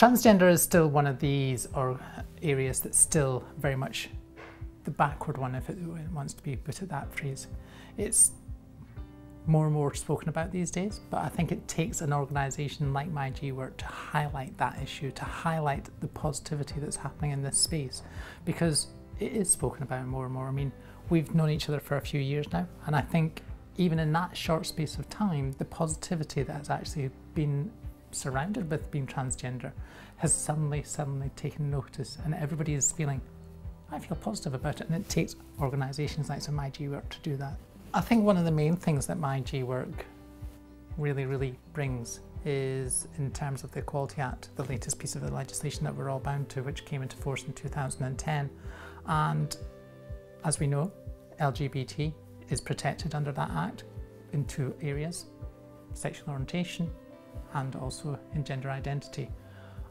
Transgender is still one of these or areas that's still very much the backward one if it wants to be put at that phrase. It's more and more spoken about these days, but I think it takes an organisation like MyGWork to highlight that issue, to highlight the positivity that's happening in this space, because it is spoken about more and more. I mean, we've known each other for a few years now, and I think even in that short space of time, the positivity that has actually been surrounded with being transgender has suddenly, suddenly taken notice, and everybody is feeling, I feel positive about it, and it takes organisations like so MyGWork to do that. I think one of the main things that MyGWork really, really brings is in terms of the Equality Act, the latest piece of the legislation that we're all bound to, which came into force in 2010. And as we know, LGBT is protected under that act in two areas, sexual orientation and also in gender identity.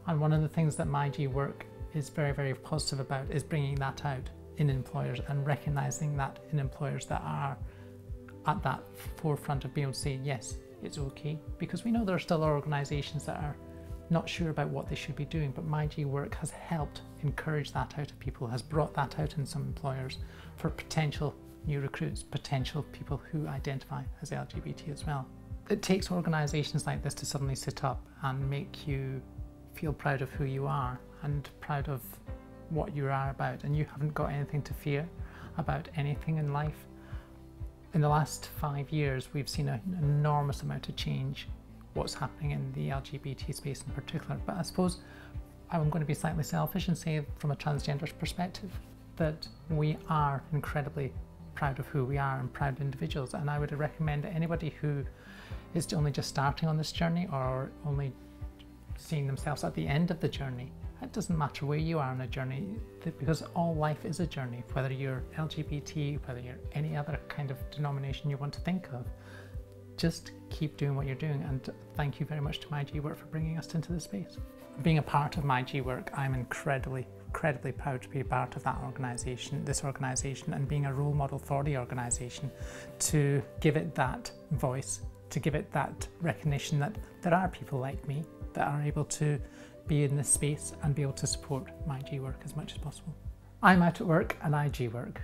And one of the things that myGwork is very, very positive about is bringing that out in employers and recognising that in employers that are at that forefront of being able to say, yes, it's okay. Because we know there are still organisations that are not sure about what they should be doing, but myGwork has helped encourage that out of people, has brought that out in some employers for potential new recruits, potential people who identify as LGBT as well. It takes organisations like this to suddenly sit up and make you feel proud of who you are and proud of what you are about and you haven't got anything to fear about anything in life in the last five years, we've seen an enormous amount of change, what's happening in the LGBT space in particular. But I suppose I'm going to be slightly selfish and say from a transgender perspective that we are incredibly proud of who we are and proud individuals. And I would recommend anybody who is only just starting on this journey or only seeing themselves at the end of the journey it doesn't matter where you are on a journey because all life is a journey, whether you're LGBT, whether you're any other kind of denomination you want to think of. Just keep doing what you're doing and thank you very much to MyGWork for bringing us into this space. Being a part of MyGWork, I'm incredibly, incredibly proud to be a part of that organisation, this organisation and being a role model for the organisation to give it that voice, to give it that recognition that there are people like me that are able to be in this space and be able to support MyGWork as much as possible. I'm out at work and I G work.